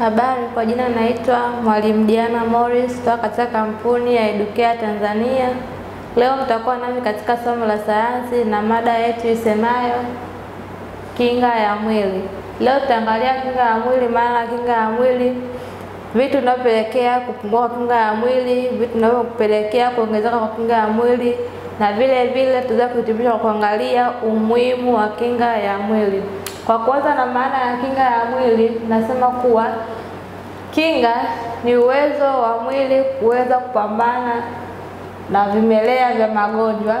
Habari, kwa jina naitwa Mwalimu Diana Morris kutoka katika kampuni ya edukea Tanzania. Leo mtakuwa nami katika somo la sayansi na mada yetu isemayo kinga ya mwili. Leo tutaangalia kinga ya mwili, maana kinga ya mwili, vitu vinavyopelekea kupungua kinga ya mwili, vitu vinavyopelekea kuongezeka kwa kinga ya mwili, na vile vile tutaweza kuhitimisha kwa kuangalia umuhimu wa kinga ya mwili. Kwa kuanza na maana ya kinga ya mwili, nasema kuwa kinga ni uwezo wa mwili kuweza kupambana na vimelea vya magonjwa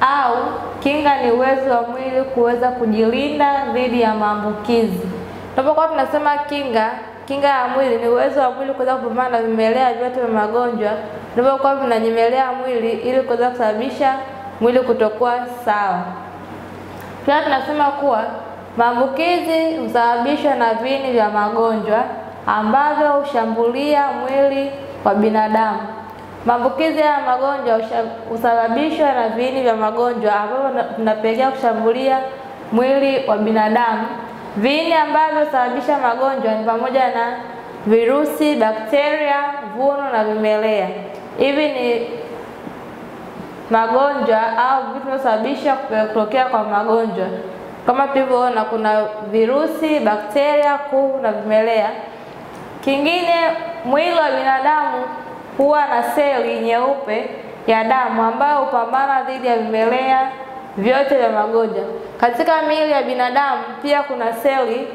au kinga ni uwezo wa mwili kuweza kujilinda dhidi ya maambukizi. Tunapokuwa tunasema kinga, kinga ya mwili ni uwezo wa mwili kuweza kupambana na vimelea vyote vya magonjwa vinavyokuwa vinanyemelea mwili ili kuweza kusababisha mwili kutokuwa sawa. Pia tunasema kuwa maambukizi husababishwa na viini vya magonjwa ambavyo hushambulia mwili wa binadamu. Maambukizi ya magonjwa husababishwa na viini vya magonjwa ambavyo vinapelekea kushambulia mwili wa binadamu. Viini ambavyo husababisha magonjwa ni pamoja na virusi, bakteria, vunu na vimelea. Hivi ni magonjwa au vitu vinavyosababisha kutokea kwa magonjwa. Kama tulivyoona, kuna virusi, bakteria, kuvu na vimelea. Kingine, mwili wa binadamu huwa na seli nyeupe ya damu ambayo hupambana dhidi ya vimelea vyote vya magonjwa. Katika miili ya binadamu pia kuna seli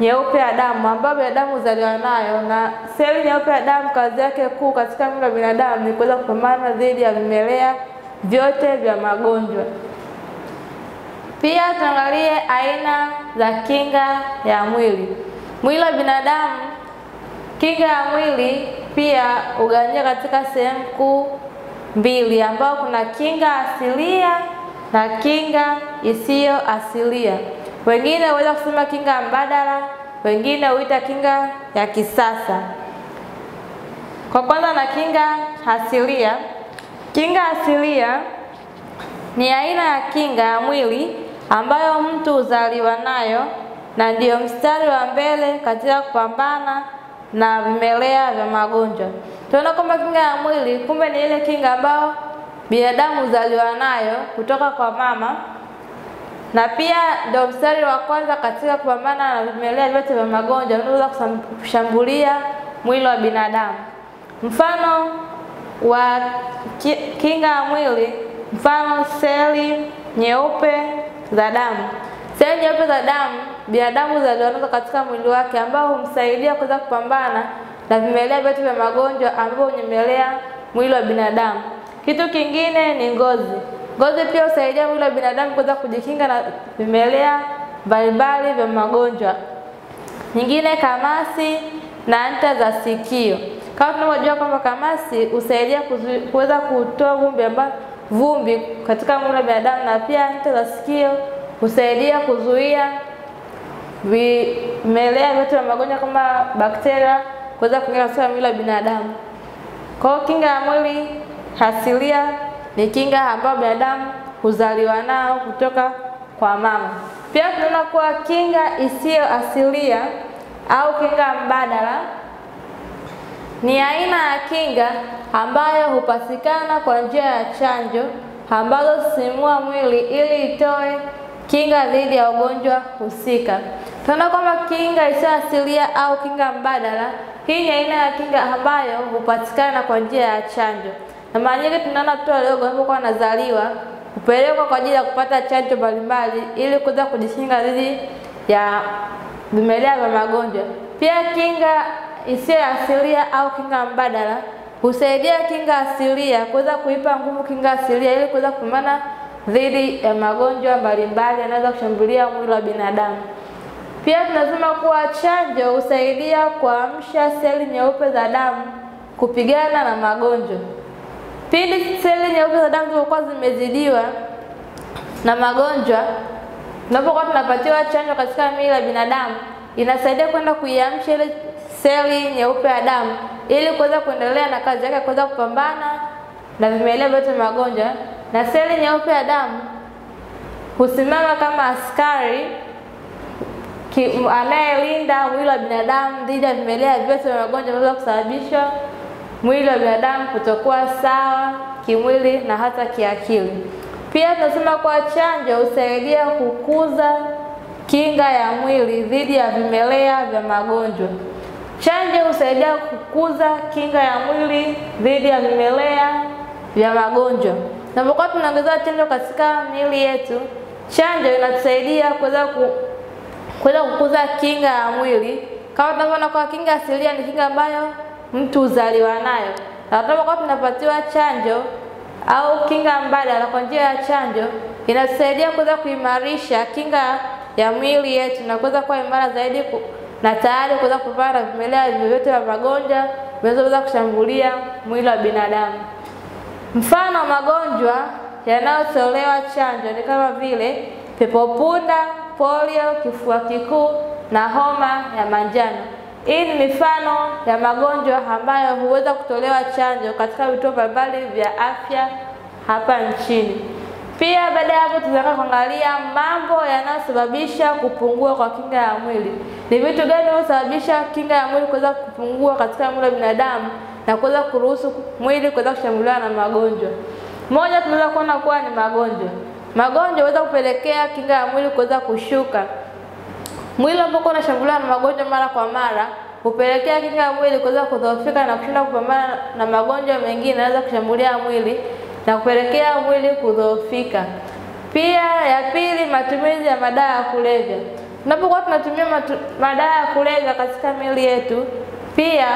nyeupe ya damu ambayo binadamu huzaliwa nayo, na seli nyeupe ya damu kazi yake kuu katika mwili wa binadamu ni kuweza kupambana dhidi ya vimelea vyote vya magonjwa. Pia tuangalie aina za kinga ya mwili. Mwili wa binadamu, kinga ya mwili pia ugawanyika katika sehemu kuu mbili, ambao kuna kinga asilia na kinga isiyo asilia. Wengine huweza kusema kinga mbadala, wengine huita kinga ya kisasa. Kwa kwanza na kinga asilia. Kinga asilia ni aina ya kinga ya mwili ambayo mtu huzaliwa nayo na ndiyo mstari wa mbele katika kupambana na vimelea vya magonjwa. Tunaona kwamba kinga ya mwili kumbe ni ile kinga ambayo binadamu huzaliwa nayo kutoka kwa mama, na pia ndio mstari wa kwanza katika kupambana na vimelea vyote vya magonjwa vinavyoweza kushambulia mwili wa binadamu. Mfano wa kinga ya mwili, mfano seli nyeupe za damu. Seli nyeupe za damu binadamu huzaliwa nazo katika mwili wake, ambao humsaidia kuweza kupambana na vimelea vyote vya magonjwa ambayo hunyemelea mwili wa binadamu. Kitu kingine ni ngozi. Ngozi pia husaidia mwili wa binadamu kuweza kujikinga na vimelea mbalimbali vya magonjwa. Nyingine kamasi na nta za sikio. Kama tunavyojua kwamba kamasi husaidia kuweza kutoa vumbi amba vumbi katika mwili wa binadamu, na pia nta za sikio husaidia kuzuia vimelea vyote vya magonjwa kama bakteria kuweza kuingia katika mwili wa binadamu. Kwa hiyo kinga ya mwili asilia ni kinga ambayo binadamu huzaliwa nao kutoka kwa mama. Pia tunaona kuwa kinga isiyo asilia au kinga mbadala ni aina ya kinga ambayo hupatikana kwa njia ya chanjo ambazo simua mwili ili itoe kinga dhidi ya ugonjwa husika. Tunaona kwamba kinga isiyo asilia au kinga mbadala, hii ni aina ya kinga ambayo hupatikana kwa njia ya chanjo, na mara nyingi tunaona watoto wadogo wanapokuwa wanazaliwa hupelekwa kwa ajili ya kupata chanjo mbalimbali ili kuweza kujikinga dhidi ya vimelea vya magonjwa. Pia kinga isiyo asilia au kinga mbadala husaidia kinga asilia kuweza kuipa nguvu kinga asilia ili kuweza kupambana dhidi ya magonjwa mbalimbali yanaweza kushambulia mwili wa binadamu. Pia tunasema kuwa chanjo husaidia kuamsha seli nyeupe za damu kupigana na magonjwa. Pindi seli nyeupe za damu zilizokuwa zimezidiwa na magonjwa, tunapokuwa tunapatiwa chanjo katika miili ya binadamu, inasaidia kwenda kuiamsha ile seli nyeupe ya damu ili kuweza kuendelea na kazi yake kuweza kupambana na vimelea vyote magonjwa, na seli nyeupe ya damu husimama kama askari anayelinda mwili wa binadamu dhidi ya vimelea vyote vya magonjwa vinaweza kusababisha mwili wa binadamu kutokuwa sawa kimwili na hata kiakili. Pia tunasema kuwa chanjo husaidia kukuza kinga ya mwili dhidi ya vimelea vya magonjwa. Chanjo husaidia kukuza kinga ya mwili dhidi ya vimelea vya magonjwa. Tunapokuwa tunaongeza chanjo katika miili yetu, chanjo inatusaidia kuweza ku, kuweza kukuza kinga ya mwili. Kama tunavyoona kwa kinga asilia ni kinga ambayo mtu huzaliwa nayo, na tunapokuwa tunapatiwa chanjo au kinga mbadala kwa njia ya chanjo, inatusaidia kuweza kuimarisha kinga ya mwili yetu na kuweza kuwa imara zaidi ku, na tayari kuweza kupambana na vimelea vyovyote vya magonjwa vinazoweza kushambulia mwili wa binadamu. Mfano wa magonjwa yanayotolewa chanjo ni kama vile pepopunda, polio, kifua kikuu na homa ya manjano. Hii ni mifano ya magonjwa ambayo huweza kutolewa chanjo katika vituo mbalimbali vya afya hapa nchini. Pia baada ya hapo, tunataka kuangalia mambo yanayosababisha kupungua kwa kinga ya mwili. Ni vitu gani vinavyosababisha kinga ya mwili kuweza kupungua katika mwili wa binadamu na kuweza kuruhusu mwili kuweza kushambuliwa na magonjwa? Moja, tunaweza kuona kuwa ni magonjwa. Magonjwa huweza kupelekea kinga ya mwili kuweza kushuka. Mwili ambao unashambuliwa na magonjwa mara kwa mara hupelekea kinga ya mwili kuweza kudhoofika na kushindwa kupambana na magonjwa mengine yanaweza kushambulia mwili na kupelekea mwili kudhoofika. Pia ya pili, matumizi ya madawa ya kulevya. Tunapokuwa tunatumia madawa ya kulevya katika miili yetu, pia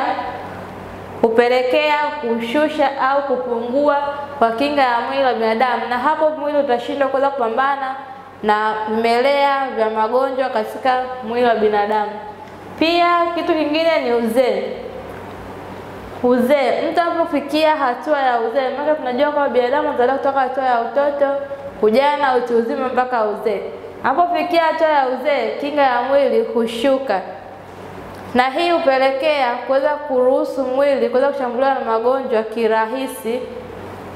hupelekea kushusha au kupungua kwa kinga ya mwili wa binadamu, na hapo mwili utashindwa kuweza kupambana na vimelea vya magonjwa katika mwili wa binadamu. Pia kitu kingine ni uzee. Uzee, mtu anapofikia hatua ya uzee, maana tunajua kwamba binadamu anazaliwa kutoka hatua ya utoto, ujana, utu uzima mpaka uzee. Anapofikia hatua ya uzee, kinga ya mwili hushuka, na hii hupelekea kuweza kuruhusu mwili kuweza kushambuliwa na magonjwa kirahisi,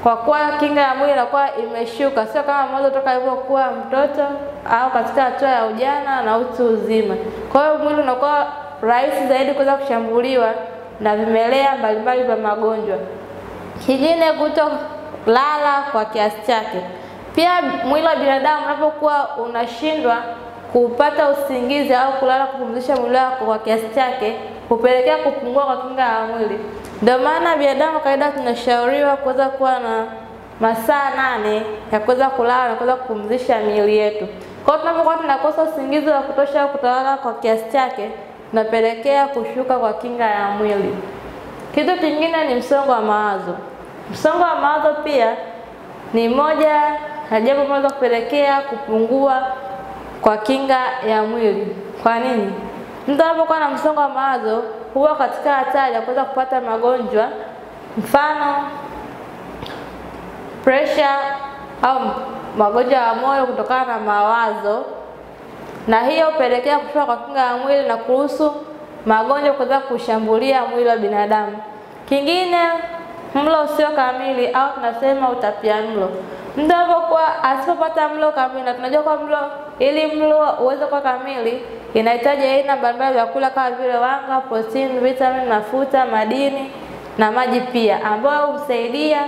kwa kuwa kinga ya mwili inakuwa imeshuka, sio kama mwanzo toka alipokuwa mtoto au katika hatua ya ujana na utu uzima. Kwa hiyo mwili unakuwa rahisi zaidi kuweza kushambuliwa na vimelea mbalimbali vya magonjwa. Kingine, kutolala kwa kiasi chake. Pia mwili wa binadamu unapokuwa unashindwa kupata usingizi au kulala kupumzisha mwili wako kwa kiasi chake, hupelekea kupungua kwa kinga ya mwili. Ndio maana binadamu kawaida tunashauriwa kuweza kuwa na masaa nane ya kuweza kulala na kuweza kupumzisha miili yetu. Kwa hiyo tunapokuwa tunakosa usingizi wa kutosha au kutolala kwa kiasi chake, tunapelekea kushuka kwa kinga ya mwili. Kitu kingine ni msongo wa mawazo. Msongo wa mawazo pia ni moja ya jambo linaloweza kupelekea kupungua kwa kinga ya mwili. Kwa nini? Mtu anapokuwa na msongo wa mawazo huwa katika hatari ya kuweza kupata magonjwa, mfano pressure au magonjwa ya moyo kutokana na mawazo, na hiyo hupelekea kushuka kwa kinga ya mwili na kuruhusu magonjwa kuweza kushambulia mwili wa binadamu. Kingine, mlo usio kamili au tunasema utapia mlo. Mtu anapokuwa asipopata mlo kamili, na tunajua kwa mlo, ili mlo uweze kuwa kamili, inahitaji aina mbalimbali ya vyakula kama vile wanga, protini, vitamini, mafuta, madini na maji pia, ambayo husaidia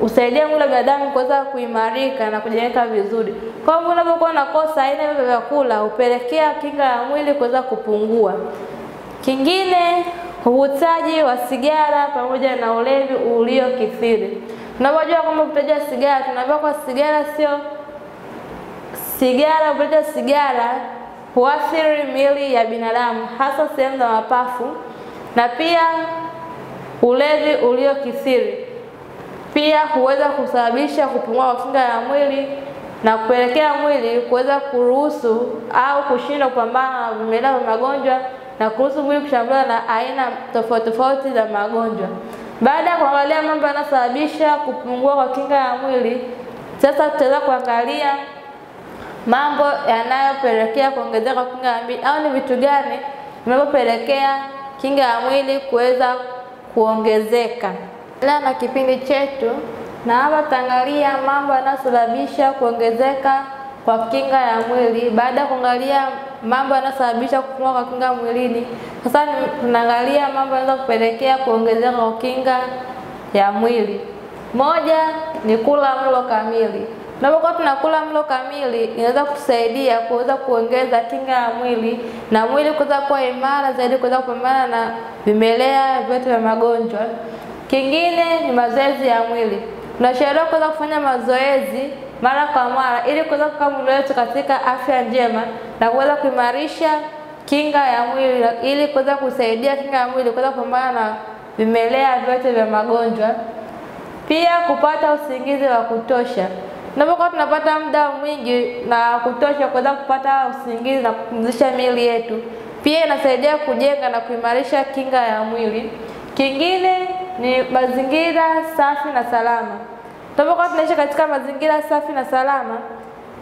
husaidia mwili wa binadamu kuweza kuimarika na kujengeka vizuri. Kwa hivyo unapokuwa unakosa aina hiyo vya vyakula, hupelekea kinga ya mwili kuweza kupungua. Kingine, uvutaji wa sigara pamoja na ulevi uliokithiri. Tunapojua kwamba uvutaji wa sigara, tunaambiwa kwa sigara sio sigara, uvutaji sigara huathiri mili ya binadamu, hasa sehemu za mapafu, na pia ulevi uliokithiri pia huweza kusababisha kupungua kwa kinga ya mwili na kupelekea mwili kuweza kuruhusu au kushindwa kupambana na vimelea vya magonjwa na kuruhusu mwili kushambuliwa na aina tofauti tofauti za magonjwa. Baada ya kuangalia mambo yanayosababisha kupungua kwa kinga ya mwili, sasa tutaweza kuangalia mambo yanayopelekea kuongezeka kwa kinga ya mwili au ni vitu gani vinavyopelekea kinga ya mwili kuweza kuongezeka. Endelea na kipindi chetu, na hapa tutaangalia mambo yanayosababisha kuongezeka kwa kinga ya mwili. Baada ya kuangalia mambo yanayosababisha kupungua kwa kinga mwilini, sasa tunaangalia mambo yanaweza kupelekea kuongezeka kwa kinga ya mwili. Moja ni kula mlo kamili. Tunapokuwa tunakula mlo kamili, inaweza kutusaidia kuweza kuongeza kinga ya mwili na mwili kuweza kuwa imara zaidi, kuweza kupambana na vimelea vyote vya magonjwa. Kingine ni mazoezi ya mwili. Tunashauriwa kuweza kufanya mazoezi mara kwa mara ili kuweza kuweka mwili wetu katika afya njema na kuweza kuimarisha kinga ya mwili ili kuweza kusaidia kinga ya mwili kuweza kupambana na vimelea vyote vya magonjwa. Pia kupata usingizi wa kutosha. Tunapokuwa tunapata muda mwingi na kutosha kuweza kupata usingizi na kupumzisha miili yetu, pia inasaidia kujenga na kuimarisha kinga ya mwili. Kingine ni mazingira safi na salama. Tunapokuwa tunaishi katika mazingira safi na salama,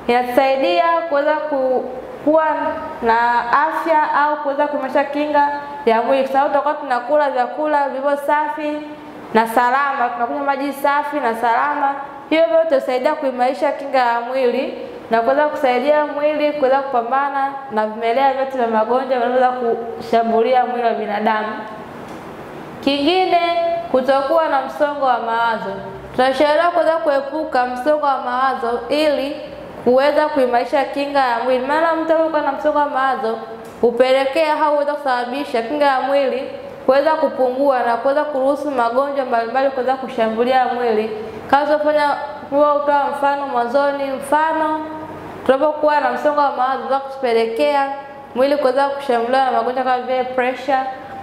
inatusaidia kuweza ku, kuwa na afya au kuweza kuimarisha kinga ya mwili, kwa sababu tutakuwa tunakula vyakula vilivyo safi na salama, tunakunywa maji safi na salama. Hiyo vyote tutasaidia kuimarisha kinga ya mwili na kuweza kusaidia mwili kuweza kupambana na vimelea vyote vya magonjwa vinavyoweza kushambulia mwili wa binadamu. Kingine, kutokuwa na msongo wa mawazo. Tunashauriwa kuweza kuepuka msongo wa mawazo ili kuweza kuimarisha kinga ya mwili, maana mtu anapokuwa na msongo wa mawazo hupelekea au huweza kusababisha kinga ya mwili kuweza kupungua na kuweza kuruhusu magonjwa mbalimbali kuweza kushambulia mwili. Kama tulivyofanya utoa mfano mwanzoni, mfano tunapokuwa na msongo wa mawazo za kutupelekea mwili kuweza kushambuliwa na magonjwa kama vile pressure.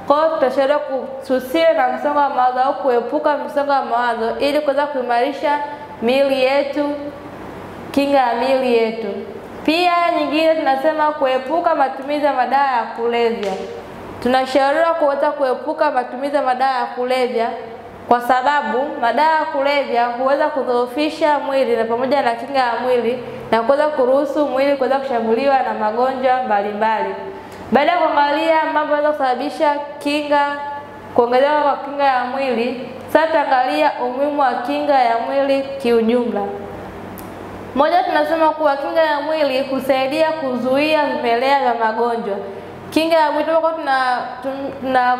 Kwa hiyo tutashauriwa tusiwe na msongo wa mawazo au kuepuka msongo wa mawazo ili kuweza kuimarisha miili yetu, kinga ya miili yetu. Pia nyingine tunasema kuepuka matumizi ya madawa ya kulevya. Tunashauriwa kuweza kuepuka matumizi ya madawa ya kulevya kwa sababu madawa ya kulevya huweza kudhoofisha mwili na pamoja na kinga ya mwili na kuweza kuruhusu mwili kuweza kushambuliwa na magonjwa mbalimbali. Baada ya kuangalia mambo yanaweza kusababisha kinga kuongezeka kwa kinga ya mwili, sasa tutaangalia umuhimu wa kinga ya mwili kiujumla. Moja, tunasema kuwa kinga ya mwili husaidia kuzuia vimelea vya magonjwa. Kinga ya mwili tunapokuwa tuna, tuna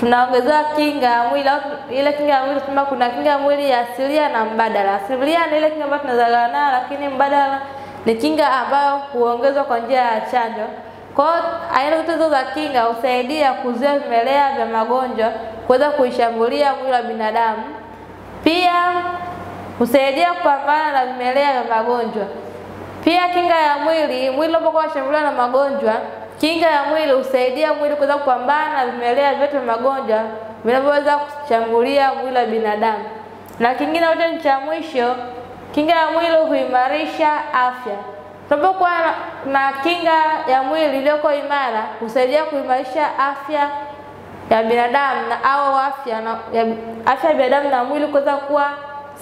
tunaongezea kinga ya mwili au ile kinga ya mwili tunasema kuna kinga ya mwili ya asilia na mbadala. Asilia ni ile kinga ambayo tunazaliwa nayo, lakini mbadala ni kinga ambayo huongezwa kwa njia ya chanjo. Kwa hiyo aina zote za kinga husaidia kuzuia vimelea vya magonjwa kuweza kuishambulia mwili wa binadamu. Pia husaidia kupambana na vimelea vya magonjwa. Pia kinga ya mwili, mwili unapokuwa unashambuliwa na magonjwa, kinga ya mwili husaidia mwili kuweza kupambana na vimelea vyote vya magonjwa vinavyoweza kushambulia mwili wa binadamu. Na kingine wote ni cha mwisho, kinga ya mwili huimarisha afya. Tunapokuwa na kinga ya mwili iliyoko imara, husaidia kuimarisha afya ya binadamu na au afya na ya, afya ya binadamu na mwili kuweza kuwa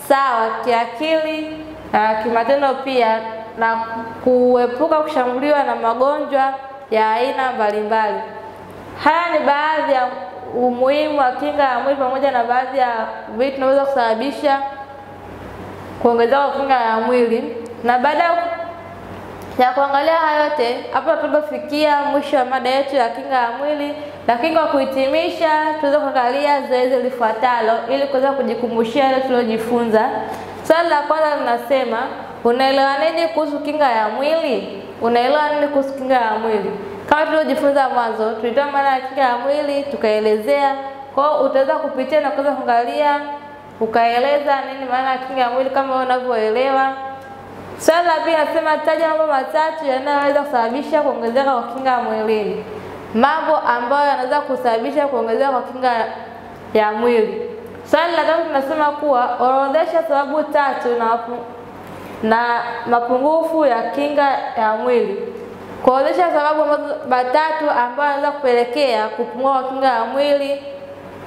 sawa kiakili na kimatendo pia na kuepuka kushambuliwa na magonjwa ya aina mbalimbali. Haya ni baadhi ya umuhimu wa kinga ya mwili pamoja na baadhi ya vitu vinaweza kusababisha kuongezeka kwa kinga ya mwili. Na baada ya kuangalia haya yote, hapa tulipofikia mwisho wa mada yetu ya kinga ya mwili, lakini kwa kuhitimisha, tuweze kuangalia zoezi lifuatalo ili kuweza kujikumbushia yale tuliojifunza. Swali la kwanza linasema, unaelewa nini kuhusu kinga ya mwili? Unaelewa nini kuhusu kinga ya mwili? Kama tulivyojifunza mwanzo, tulitoa maana ya kinga ya mwili tukaelezea. Kwa hiyo utaweza kupitia na kuweza kuangalia ukaeleza nini maana ya kinga ya mwili kama unavyoelewa. Swali la pili nasema taja mambo matatu yanayoweza kusababisha kuongezeka kwa kinga ya mwilini. Mambo ambayo yanaweza kusababisha kuongezeka kwa kinga ya mwili. Swali la tatu tunasema kuwa orodhesha sababu tatu na, na mapungufu ya kinga ya mwili. Kuorodhesha sababu matatu ambayo yanaweza kupelekea kupungua kwa kinga ya mwili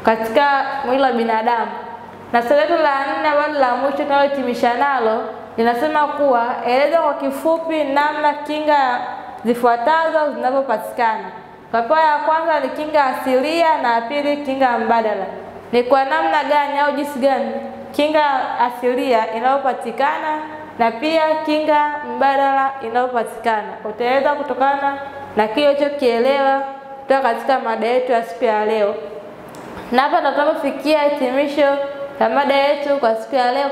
katika mwili wa binadamu. Na swali letu la nne ambalo la mwisho tunalohitimisha nalo linasema kuwa eleza kwa kifupi namna kinga zifuatazo zinavyopatikana. Hatua ya kwanza ni kinga asilia na ya pili kinga mbadala. Ni kwa namna gani au jinsi gani kinga asilia inayopatikana na pia kinga mbadala inayopatikana. Utaweza kutokana na kile ulichokielewa kutoka katika mada yetu ya siku ya leo. Na hapa tunapofikia hitimisho ya mada yetu kwa siku ya leo.